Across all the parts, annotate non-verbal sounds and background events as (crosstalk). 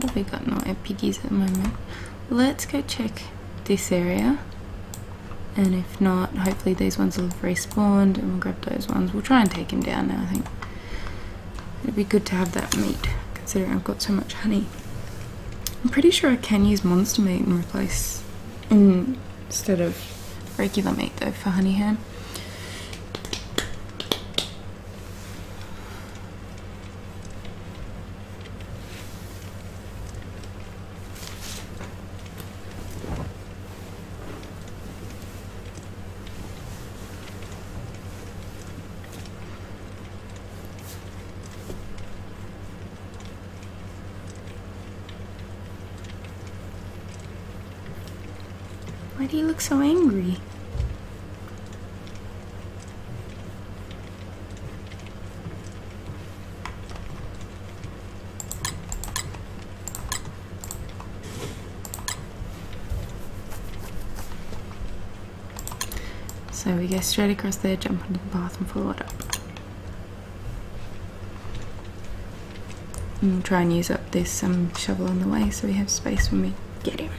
What have we got? No piggies at the moment. Let's go check this area. And if not, hopefully these ones will have respawned and we'll grab those ones. We'll try and take him down now, I think. It'd be good to have that meat, considering I've got so much honey. I'm pretty sure I can use monster meat and replace mm, instead of regular meat though for honey ham. Why do you look so angry? So we go straight across there, jump onto the path and it up. And we'll try and use up this um, shovel on the way so we have space when we get him.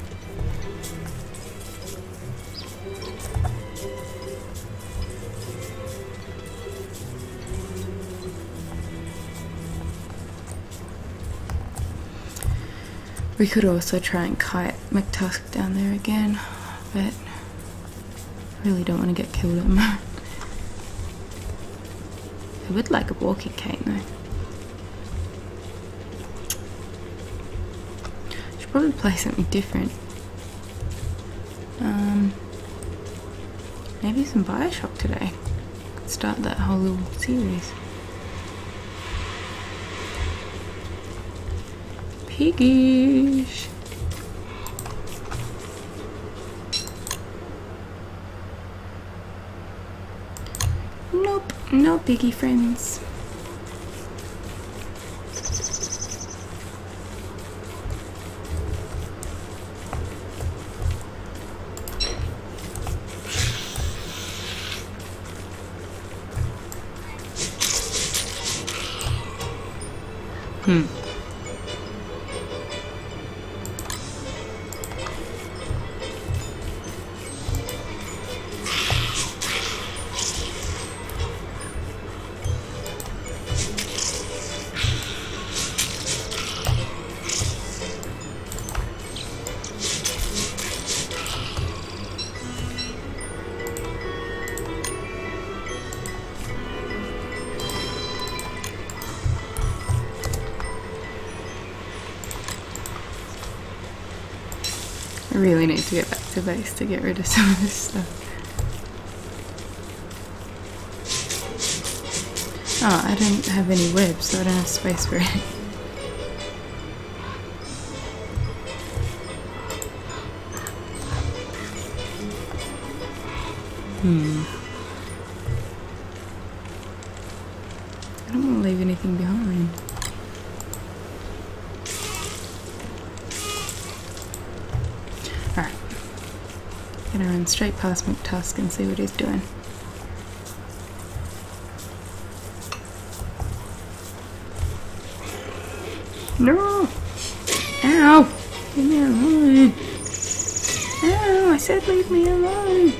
We could also try and kite MacTusk down there again, but I really don't want to get killed at the moment. I would like a walking cane though. Should probably play something different. Um, maybe some Bioshock today. Start that whole little series. Piggish. Nope, no piggy friends. Really need to get back to base to get rid of (laughs) some of this stuff. Oh, I don't have any webs, so I don't have space for it. Hmm. I don't want to leave anything behind. Alright. Gonna run straight past MacTusk and see what he's doing. No! Ow! Leave me alone! Ow! I said leave me alone!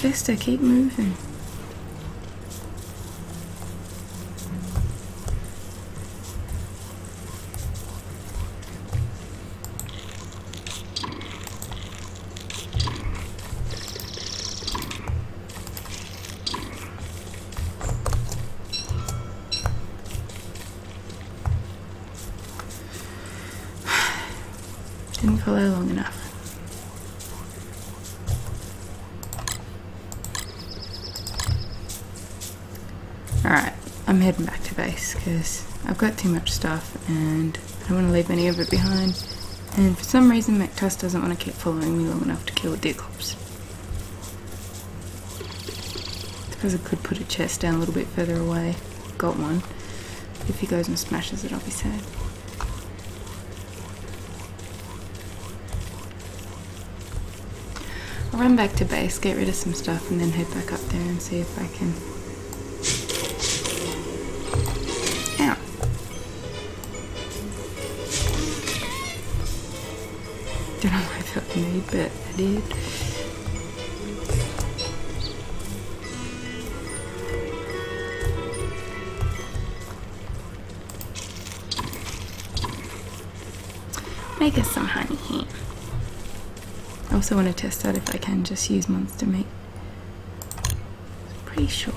Chester, keep moving. Because I've got too much stuff and I don't want to leave any of it behind. And for some reason, MacTusk doesn't want to keep following me long enough to kill a Deerclops. Because I could put a chest down a little bit further away. Got one. If he goes and smashes it, I'll be sad. I'll run back to base, get rid of some stuff, and then head back up there and see if I can. But I did. Make us some honey here. I also want to test out if I can just use monster meat. Pretty sure.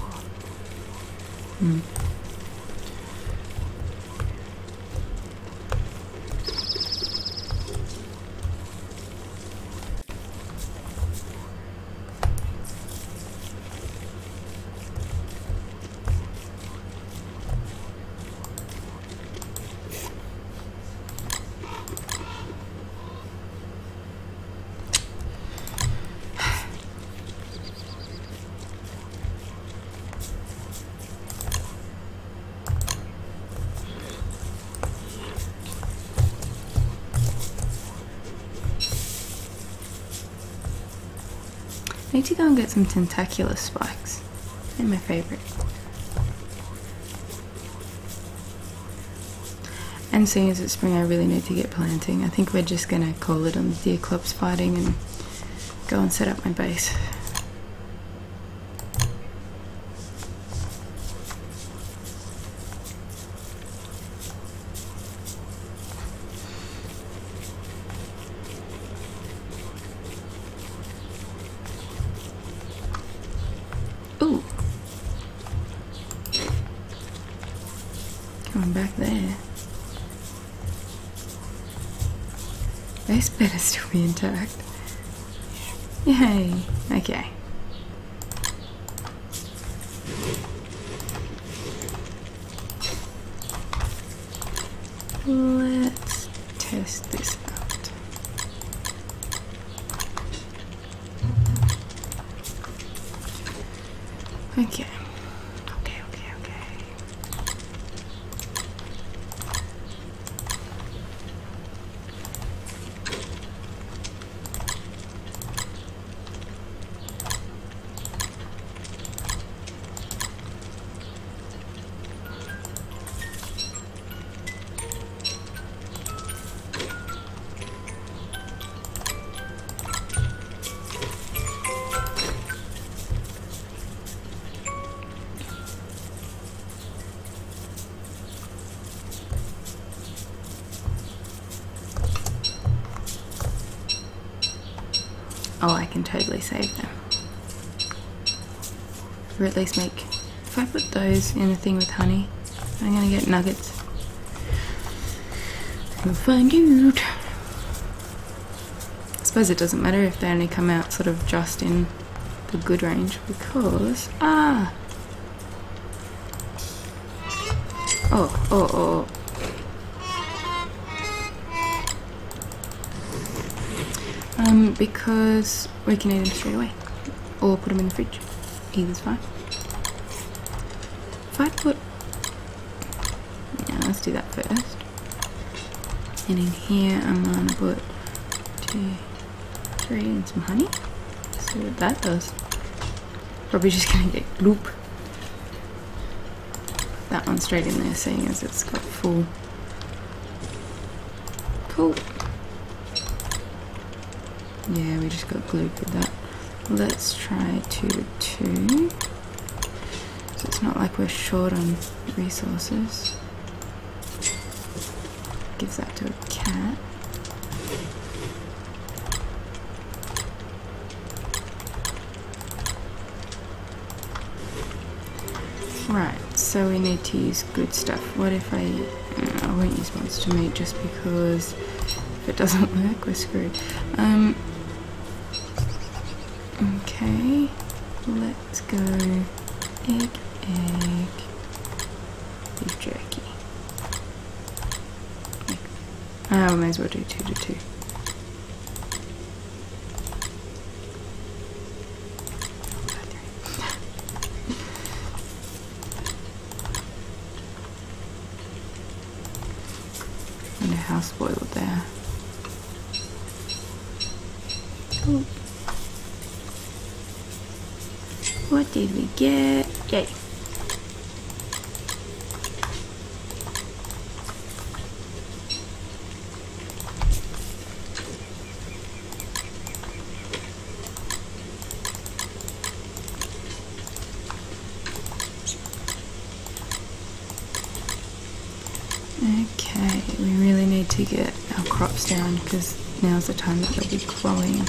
Hmm. Need to go and get some tentacular spikes. They're my favourite. And seeing as it's spring, I really need to get planting. I think we're just gonna call it on the Deerclops fighting and go and set up my base. Ooh. Back there. This better still be intact. Yay. Okay. Let's can totally save them. Or at least make. If I put those in a thing with honey, I'm gonna get nuggets. We'll find out. I suppose it doesn't matter if they only come out sort of just in the good range because. Ah! Oh, oh, oh. Um, because we can eat them straight away. Or put them in the fridge. Either's fine. If I put... Yeah, let's do that first. And in here I'm gonna put two, three and some honey. See what that does. Probably just gonna get gloop. That one straight in there seeing as it's got full. Cool. Yeah, we just got gloop with that. Let's try two to two. So it's not like we're short on resources. Gives that to a cat. Right, so we need to use good stuff. What if I... mm, I won't use monster meat just because if it doesn't (laughs) work, we're screwed. Um, let's go egg, egg, beef jerky. Ah, we may as well do two to two. (laughs) house spoiled there. Oh. What did we get? Yay. Okay, we really need to get our crops down because now's the time that they'll be growing.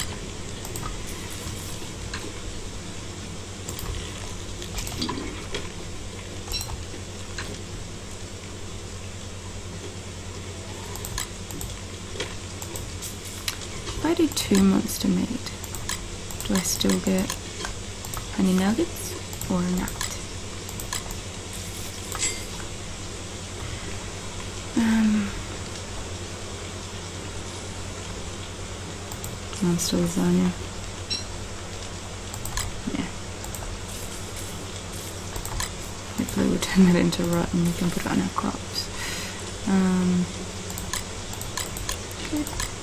Two monster meat, do I still get honey nuggets or not? Um, monster lasagna. Yeah. Hopefully we'll turn that into rot and we can put it on our crops. Um, okay.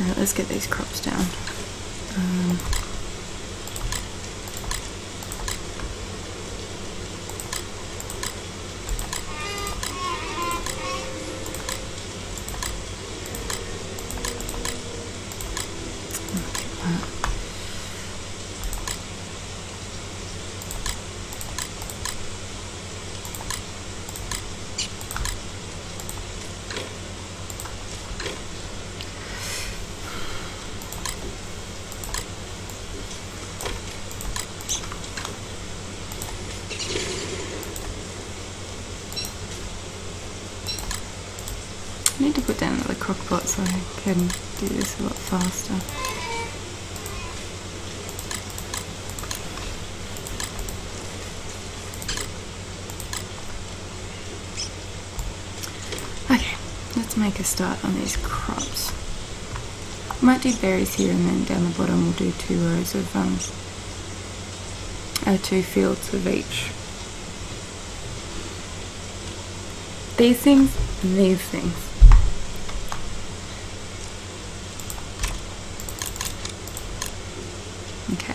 Alright, let's get these crops down. Um, I need to put down another crock pot so I can do this a lot faster. Okay, let's make a start on these crops. Might do berries here and then down the bottom we'll do two rows of um, uh, two fields of each. These things, and these things. Okay.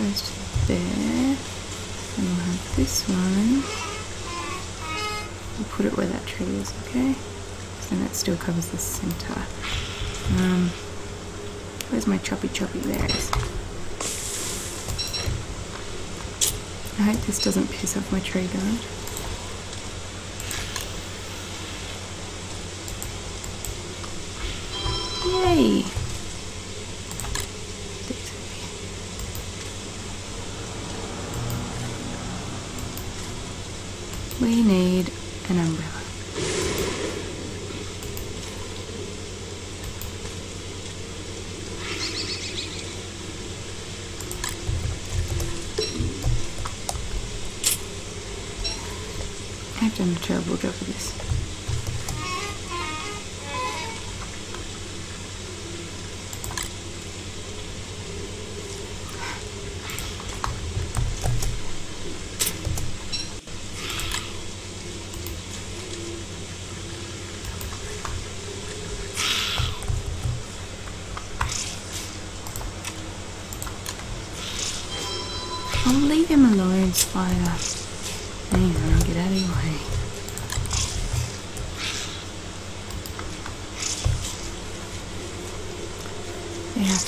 That there. And we'll have this one. We'll put it where that tree is, okay? So then it still covers the center. Um, where's my choppy choppy? There. I hope this doesn't piss off my tree guard. Yay! These will be- We need an umbrella. Terrible job of this.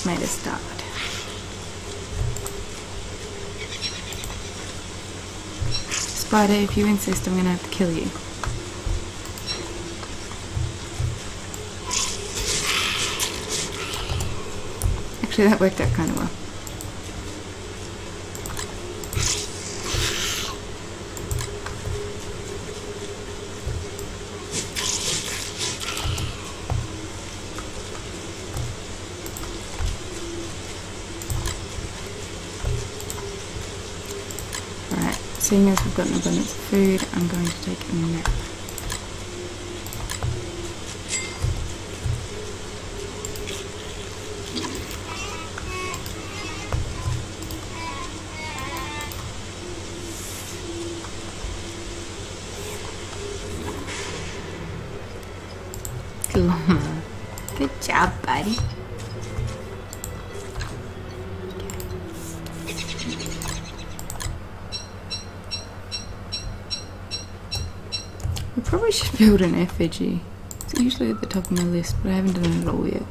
They have made a start. Spider, if you insist, I'm gonna have to kill you. Actually, that worked out kind of well. Seeing as we've got an abundance of food, I'm going to take a nap. Build an effigy. It's usually at the top of my list, but I haven't done it all yet.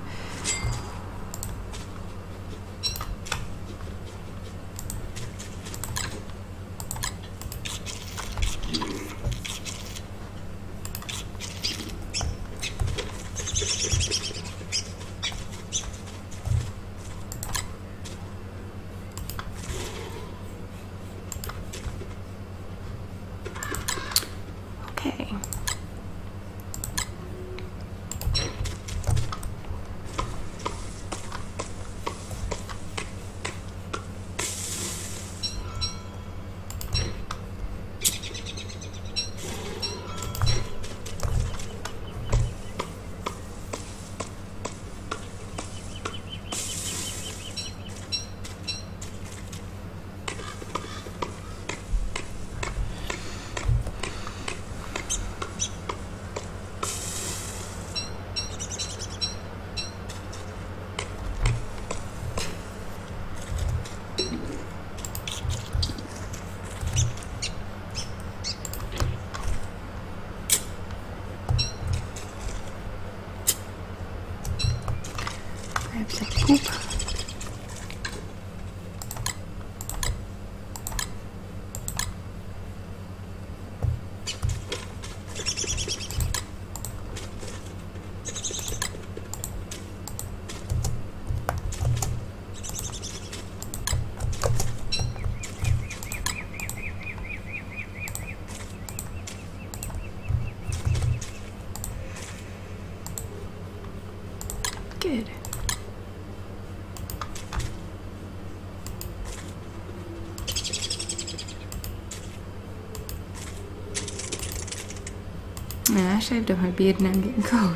Shaved off my beard and I'm getting cold.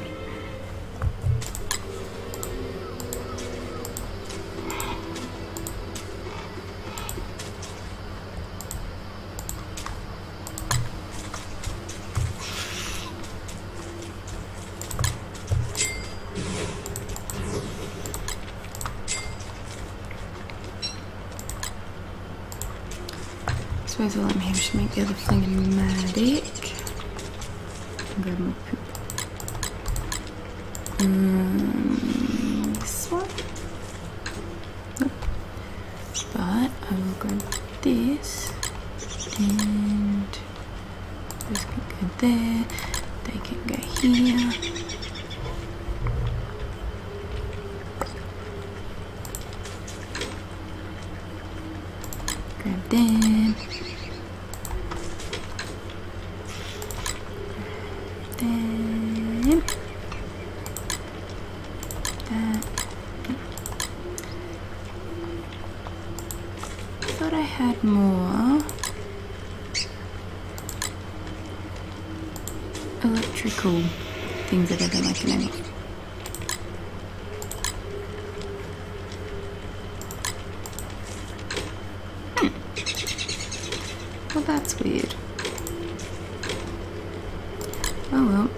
suppose while I'm here, I should make the other Flingomatic. Grab my poop. Um, this one? Nope. But I will grab this and this can go there. They can go here. Grab that. Then that. Thought I had more electrical things that I don't like in any. Well, that's weird. Oh well.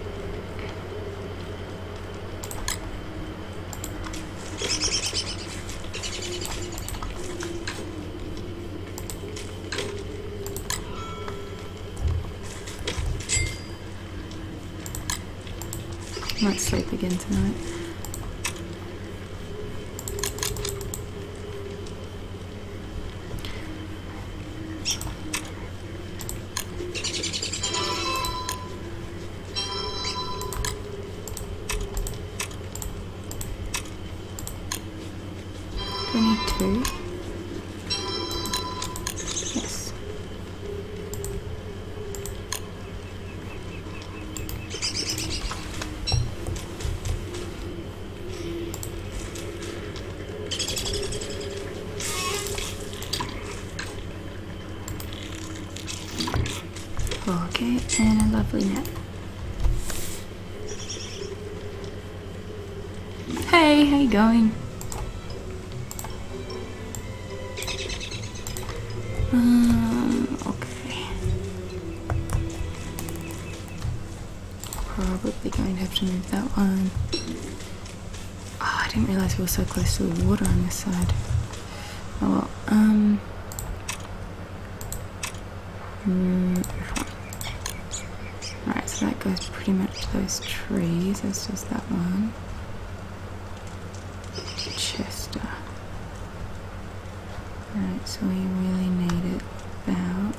Might sleep again tonight. Okay, and a lovely nap. Hey, how you going? Um, okay. Probably going to have to move that one. Oh, I didn't realise we were so close to the water on this side. Oh well, um... Mm, Alright, so that goes pretty much to those trees. That's just that one. Chester. Alright, so we really need it about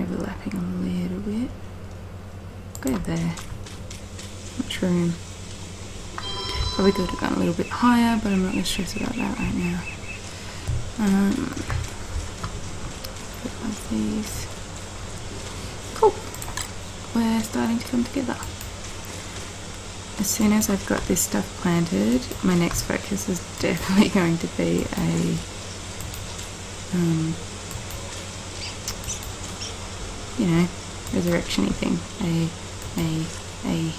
overlapping a little bit. Go there. Much room. Probably could have gone a little bit higher, but I'm not going to stress about that right now. Um, Cool. We're starting to come together. As soon as I've got this stuff planted, my next focus is (laughs) definitely going to be a um, you know, resurrection thing. A, a, a.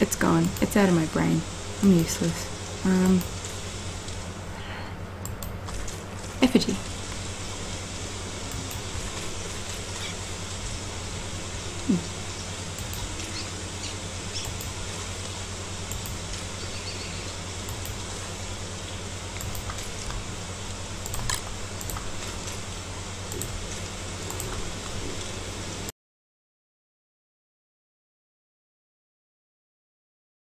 It's gone. It's out of my brain. I'm useless. Um, effigy.